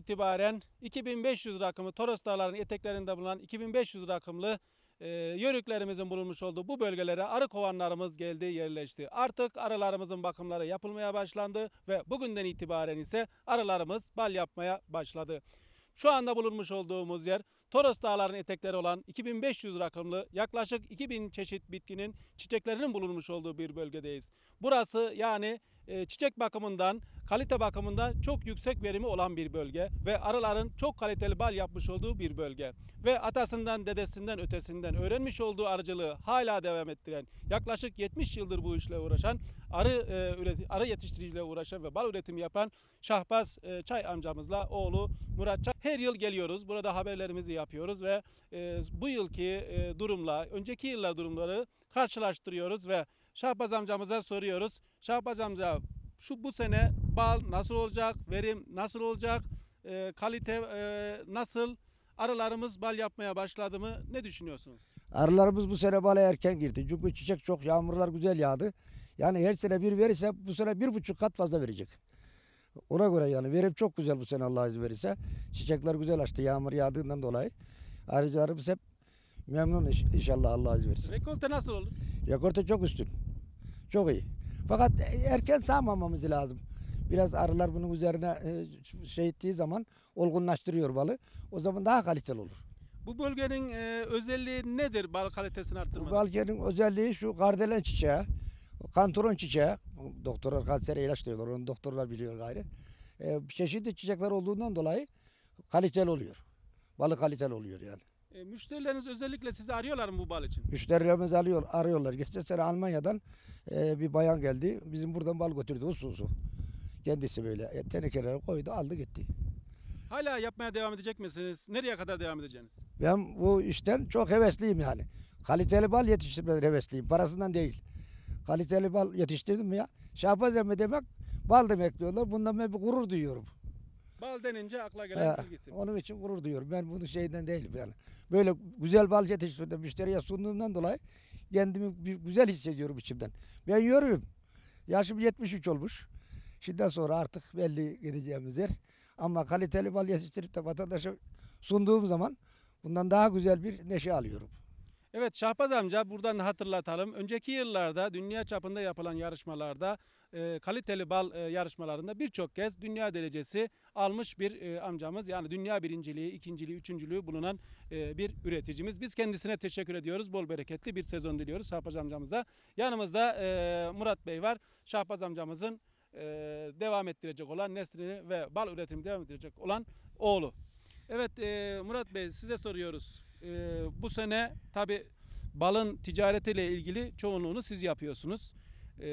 itibaren 2500 rakımı Toros Dağları'nın eteklerinde bulunan 2500 rakımlı e, yörüklerimizin bulunmuş olduğu bu bölgelere arı kovanlarımız geldi yerleşti. Artık arılarımızın bakımları yapılmaya başlandı ve bugünden itibaren ise arılarımız bal yapmaya başladı. Şu anda bulunmuş olduğumuz yer Toros Dağları'nın etekleri olan 2500 rakımlı yaklaşık 2000 çeşit bitkinin çiçeklerinin bulunmuş olduğu bir bölgedeyiz. Burası yani e, çiçek bakımından, kalite bakımından çok yüksek verimi olan bir bölge ve arıların çok kaliteli bal yapmış olduğu bir bölge. Ve atasından, dedesinden, ötesinden öğrenmiş olduğu arıcılığı hala devam ettiren, yaklaşık 70 yıldır bu işle uğraşan, arı e, arı yetiştiriciliğe uğraşan ve bal üretimi yapan Şahbaz e, Çay amcamızla oğlu Murat Çay. Her yıl geliyoruz, burada haberlerimizi yapıyoruz ve e, bu yılki durumla, önceki yıllar durumları karşılaştırıyoruz ve Şahbaz amcamıza soruyoruz. Şahbaz amca şu bu sene bal nasıl olacak, verim nasıl olacak, e, kalite e, nasıl, arılarımız bal yapmaya başladı mı ne düşünüyorsunuz? Arılarımız bu sene bala erken girdi. Çünkü çiçek çok, yağmurlar güzel yağdı. Yani her sene bir verirse bu sene bir buçuk kat fazla verecek. Ona göre yani verim çok güzel bu sene Allah izin verirse. Çiçekler güzel açtı yağmur yağdığından dolayı. Arıcılarımız hep memnun iş- inşallah Allah izin verirse. Rekolte nasıl olur? Rekorta çok üstün. Çok iyi. Fakat erken sağmamamız lazım. Biraz arılar bunun üzerine e, şey ettiği zaman olgunlaştırıyor balı. O zaman daha kaliteli olur. Bu bölgenin e, özelliği nedir bal kalitesini Bu arttırmak? balkenin özelliği şu kardelen çiçeği, kantaron çiçeği. Doktorlar kansere ilaç diyorlar, onu doktorlar biliyor gayrı. Ee, çeşitli çiçekler olduğundan dolayı kaliteli oluyor. Balı kaliteli oluyor yani. E, müşterileriniz özellikle sizi arıyorlar mı bu bal için? Müşterilerimiz alıyor, arıyorlar. Geçen sene Almanya'dan e, bir bayan geldi. Bizim buradan bal götürdü usulsu. Kendisi böyle e, tenekelere koydu, aldı gitti. Hala yapmaya devam edecek misiniz? Nereye kadar devam edeceksiniz? Ben bu işten çok hevesliyim yani. Kaliteli bal yetiştirmeden hevesliyim. Parasından değil. Kaliteli bal yetiştirdim ya? Şahbaz emmi demek bal demek diyorlar. Bundan ben bir gurur duyuyorum. Bal denince akla gelen He, ilk isim. onun için gurur duyuyorum. Ben bunun şeyden değilim yani. Böyle güzel bal yetiştirdim müşteriye sunduğumdan dolayı kendimi bir güzel hissediyorum içimden. Ben yürüyorum. Yaşım 73 olmuş. Şimdiden sonra artık belli gideceğimiz yer. Ama kaliteli bal yetiştirip de vatandaşa sunduğum zaman bundan daha güzel bir neşe alıyorum. Evet Şahbaz amca buradan hatırlatalım. Önceki yıllarda dünya çapında yapılan yarışmalarda e, kaliteli bal e, yarışmalarında birçok kez dünya derecesi almış bir e, amcamız. Yani dünya birinciliği, ikinciliği, üçüncülüğü bulunan e, bir üreticimiz. Biz kendisine teşekkür ediyoruz. Bol bereketli bir sezon diliyoruz Şahbaz amcamıza. Yanımızda e, Murat Bey var. Şahbaz amcamızın e, devam ettirecek olan neslini ve bal üretimi devam ettirecek olan oğlu. Evet e, Murat Bey size soruyoruz. E, bu sene tabi balın ticaretiyle ilgili çoğunluğunu siz yapıyorsunuz. E,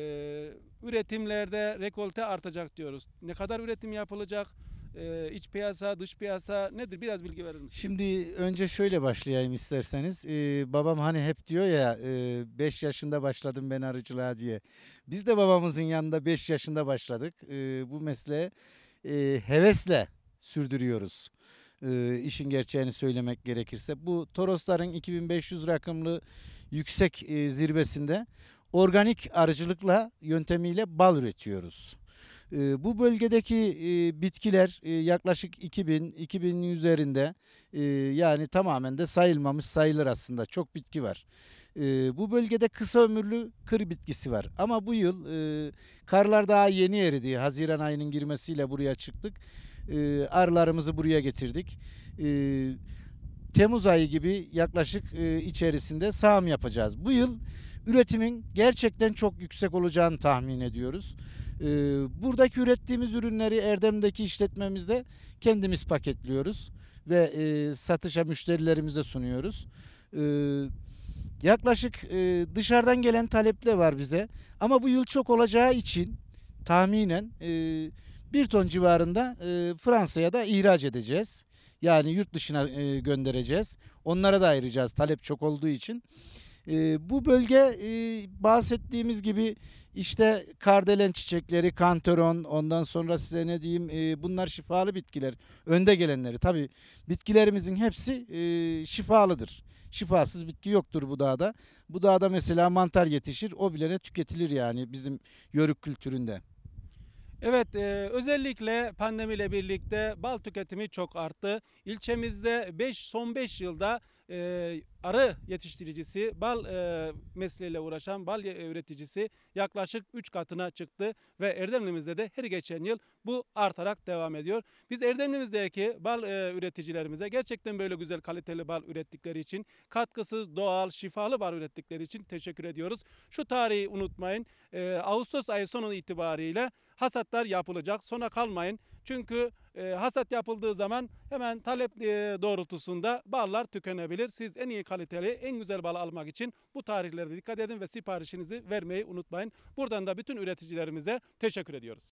üretimlerde rekolte artacak diyoruz. Ne kadar üretim yapılacak? E, iç piyasa, dış piyasa nedir? Biraz bilgi verir misiniz? Şimdi önce şöyle başlayayım isterseniz. Ee, babam hani hep diyor ya 5 yaşında başladım ben arıcılığa diye. Biz de babamızın yanında 5 yaşında başladık. Ee, bu mesleği e, hevesle sürdürüyoruz. Ee, işin gerçeğini söylemek gerekirse. Bu Torosların 2500 rakımlı yüksek e, zirvesinde organik arıcılıkla yöntemiyle bal üretiyoruz. Ee, Bu bölgedeki e, bitkiler e, yaklaşık 2000 2000'in üzerinde e, yani tamamen de sayılmamış sayılır aslında çok bitki var. E, Bu bölgede kısa ömürlü kır bitkisi var ama bu yıl e, karlar daha yeni eridi. Haziran ayının girmesiyle buraya çıktık. E, Arılarımızı buraya getirdik. E, Temmuz ayı gibi yaklaşık e, içerisinde sağım yapacağız. Bu yıl üretimin gerçekten çok yüksek olacağını tahmin ediyoruz. Ee, buradaki ürettiğimiz ürünleri Erdem'deki işletmemizde kendimiz paketliyoruz ve e, satışa müşterilerimize sunuyoruz. Ee, yaklaşık e, dışarıdan gelen talep de var bize ama bu yıl çok olacağı için tahminen e, bir ton civarında e, Fransa'ya da ihraç edeceğiz. Yani yurt dışına e, göndereceğiz. Onlara da ayıracağız talep çok olduğu için. E, bu bölge e, bahsettiğimiz gibi işte kardelen çiçekleri, kantaron, ondan sonra size ne diyeyim e, bunlar şifalı bitkiler. Önde gelenleri tabii bitkilerimizin hepsi e, şifalıdır. Şifasız bitki yoktur bu dağda. Bu dağda mesela mantar yetişir. O bile ne tüketilir yani bizim yörük kültüründe. Evet, e, özellikle pandemiyle birlikte bal tüketimi çok arttı. İlçemizde 5 son 5 yılda e, arı yetiştiricisi, bal e, mesleğiyle uğraşan bal üreticisi yaklaşık 3 katına çıktı ve Erdemli'mizde de her geçen yıl bu artarak devam ediyor. Biz Erdemli'mizdeki bal e, üreticilerimize gerçekten böyle güzel kaliteli bal ürettikleri için, katkısız, doğal, şifalı bal ürettikleri için teşekkür ediyoruz. Şu tarihi unutmayın. E, Ağustos ayı sonu itibariyle hasatlar yapılacak. Sona kalmayın. Çünkü e, hasat yapıldığı zaman hemen talep e, doğrultusunda ballar tükenebilir. Siz en iyi kaliteli, en güzel bal almak için bu tarihlere dikkat edin ve siparişinizi vermeyi unutmayın. Buradan da bütün üreticilerimize teşekkür ediyoruz.